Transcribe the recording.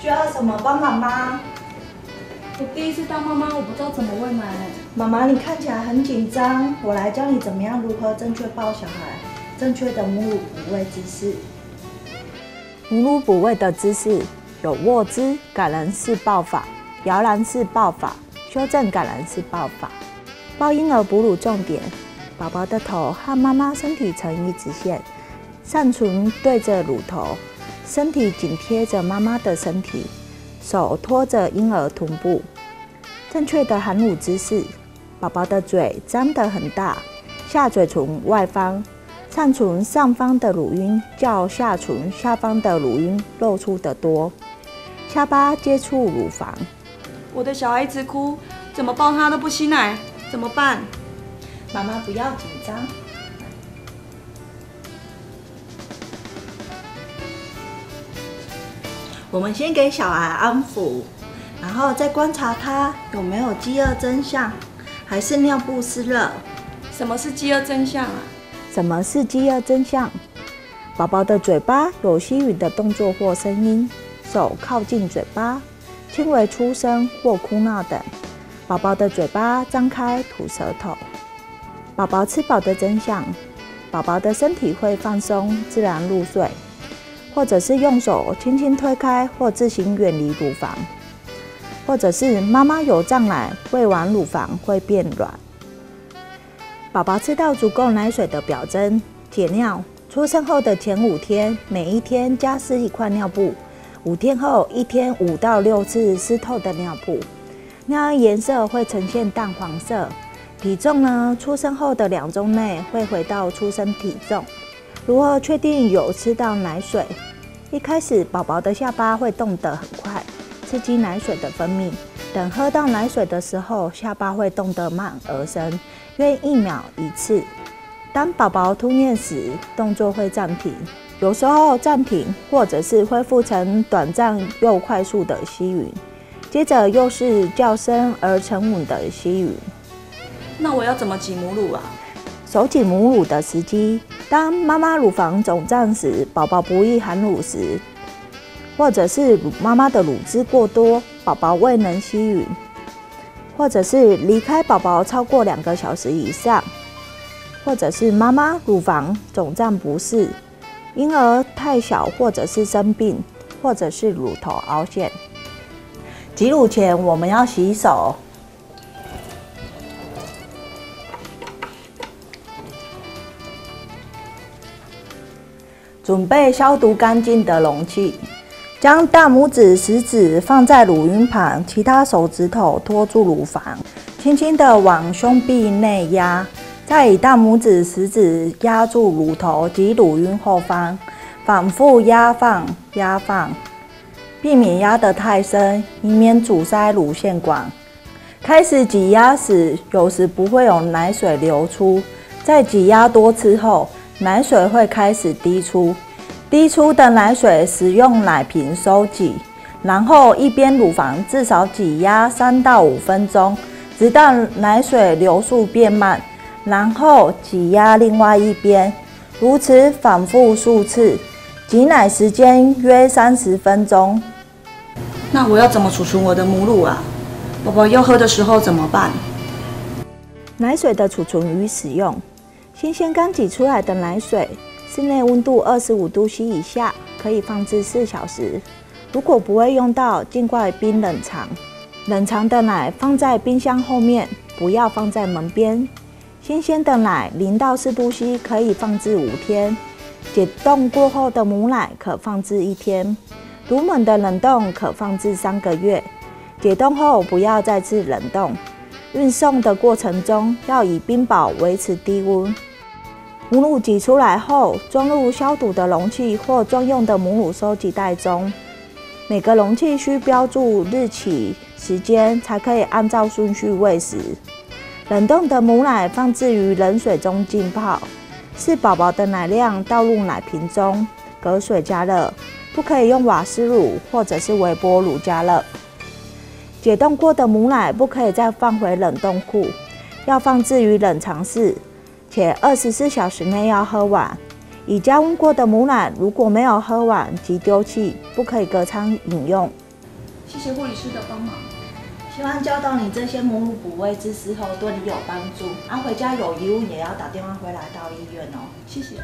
需要什么帮忙吗？我第一次当妈妈，我不知道怎么喂奶。妈妈，你看起来很紧张，我来教你怎么样如何正确抱小孩，正确的母乳哺喂姿势。母乳哺喂的姿势有卧姿、感人式抱法、摇篮式抱法、修正感人式抱法。抱婴儿哺乳重点：宝宝的头和妈妈身体成一直线，上唇对着乳头，身体紧贴着妈妈的身体，手托着婴儿臀部。正确的含乳姿势：宝宝的嘴张得很大，下嘴唇外方。上唇上方的乳晕较下唇下方的乳晕露出的多，下巴接触乳房。我的小孩一直哭，怎么抱他都不吸奶，怎么办？妈妈不要紧张，我们先给小孩安抚，然后再观察他有没有饥饿真相，还是尿布湿了。什么是饥饿真相啊？什么是饥饿真相？宝宝的嘴巴有吸吮的动作或声音，手靠近嘴巴，轻微出声或哭闹等。宝宝的嘴巴张开吐舌头。宝宝吃饱的真相：宝宝的身体会放松，自然入睡，或者是用手轻轻推开或自行远离乳房，或者是妈妈有胀奶，喂完乳房会变软。宝宝吃到足够奶水的表征，解尿。出生后的前五天，每一天加湿一块尿布；五天后，一天五到六次湿透的尿布。尿颜色会呈现淡黄色。体重呢？出生后的两周内会回到出生体重。如何确定有吃到奶水？一开始，宝宝的下巴会动得很快，刺激奶水的分泌。等喝到奶水的时候，下巴会动得慢而深。约一秒一次。当宝宝吞咽时，动作会暂停，有时候暂停，或者是恢复成短暂又快速的吸吮，接着又是较深而沉稳的吸吮。那我要怎么挤母乳啊？手挤母乳的时机：当妈妈乳房肿胀时，宝宝不易含乳时，或者是妈妈的乳汁过多，宝宝未能吸吮。或者是离开宝宝超过两个小时以上，或者是妈妈乳房肿胀不适，婴儿太小，或者是生病，或者是乳头凹陷。挤乳前我们要洗手，准备消毒干净的容器。将大拇指、食指放在乳晕旁，其他手指头托住乳房，轻轻地往胸壁内压，再以大拇指、食指压住乳头及乳晕后方，反复压放、压放，避免压得太深，以免阻塞乳腺管。开始挤压时，有时不会有奶水流出，在挤压多次后，奶水会开始滴出。滴出的奶水，使用奶瓶收集，然后一边乳房至少挤压三到五分钟，直到奶水流速变慢，然后挤压另外一边，如此反复数次，挤奶时间约三十分钟。那我要怎么储存我的母乳啊？宝宝要喝的时候怎么办？奶水的储存与使用，新鲜刚挤出来的奶水。室内温度二十五度 C 以下，可以放置四小时。如果不会用到，尽快冰冷藏。冷藏的奶放在冰箱后面，不要放在门边。新鲜的奶零到四度 C 可以放置五天。解冻过后的母奶可放置一天。乳猛的冷冻可放置三个月。解冻后不要再次冷冻。运送的过程中要以冰保维持低温。母乳挤出来后，装入消毒的容器或专用的母乳收集袋中。每个容器需标注日期、时间，才可以按照顺序喂食。冷冻的母奶放置于冷水中浸泡，视宝宝的奶量倒入奶瓶中，隔水加热。不可以用瓦斯炉或者是微波炉加热。解冻过的母奶不可以再放回冷冻库，要放置于冷藏室。且二十四小时内要喝完。已加温过的母奶如果没有喝完即丢弃，不可以隔仓饮用。谢谢护理师的帮忙。希望教导你这些母乳补喂知识后对你有帮助。啊，回家有疑问也要打电话回来到医院哦。谢谢。